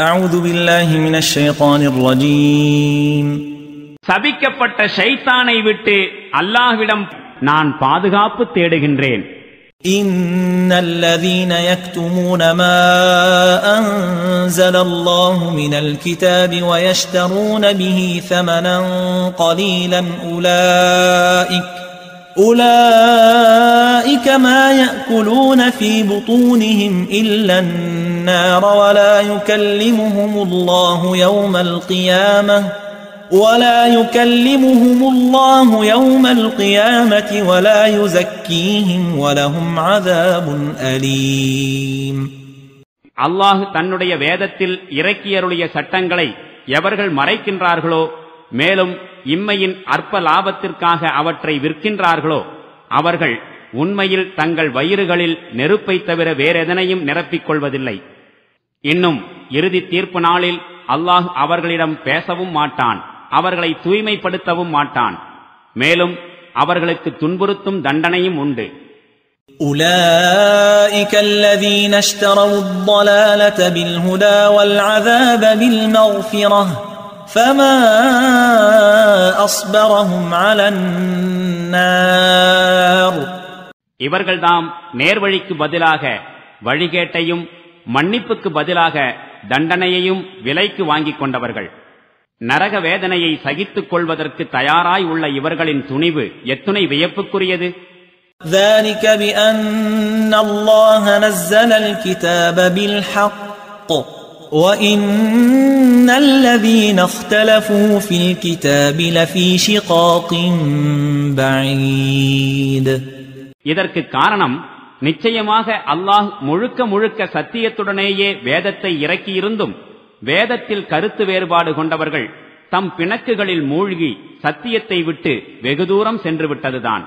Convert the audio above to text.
أعوذ بالله من الشيطان الرجيم சபிக்கப்பட்ட ஷைத்தானை விட்டு அல்லாஹ்விடம் நான் பாதுகாப்பு தேடுகின்றேன் إن الذين يكتمون ما أنزل الله من الكتاب ويشترون به ثمنا قليلا أولئك أولئك ما يأكلون في بطونهم إلا النار ولا يكلمهم الله يوم القيامة ولا يكلمهم الله يوم القيامة ولا يزكيهم ولهم عذاب أليم அல்லாஹ் தன்னுடைய வேதத்தில் இறக்கியருடைய சட்டங்களை எவர்கள் மறைக்கின்றார்களோ மேலும் இம்மையின் அற்ப லாபத்திற்காக அவற்றை விற்கின்றார்களோ அவர்கள் உண்மையில் தங்கள் வயிறுகளில் நெருப்பை தவிர வேறெதனையும் நிரப்பிக் கொள்வதில்லை இன்னும் இறுதி தீர்ப்பு நாளில் அல்லாஹ் அவர்களிடம் பேசவும் மாட்டான் அவர்களை தூய்மைப்படுத்தவும் மாட்டான் மேலும் அவர்களுக்கு துன்புறுத்தும் தண்டனையும் உண்டு أولئك الذين اشتروا الضلالة بالهدى والعذاب بالمغفرة فما أصبرهم على النار இவர்கள்தாம் நேர்வழிக்கு பதிலாக வழிகேட்டையும் மன்னிப்புக்கு பதிலாக தண்டனையையும் விலைக்கு வாங்கிக் கொண்டவர்கள் நரக வேதனையை சகித்துக் கொள்வதற்கு தயாராய் உள்ள இவர்களின் துணிவு எத்துணை வியப்புக்குரியது ذلك بأن الله نزل الكتاب بالحق وإن الذين اختلفوا في الكتاب لفي شقاق بعيد இதற்கு காரணம் நிச்சயமாக அல்லாஹ் முழுக்க முழுக்க சத்தியத்துடனேயே வேதத்தை இறக்கியிருந்தும் வேதத்தில் கருத்து வேறுபாடு கொண்டவர்கள் தம் பிணக்குகளில் மூழ்கி சத்தியத்தை விட்டு வெகு தூரம் சென்று விட்டதுதான்.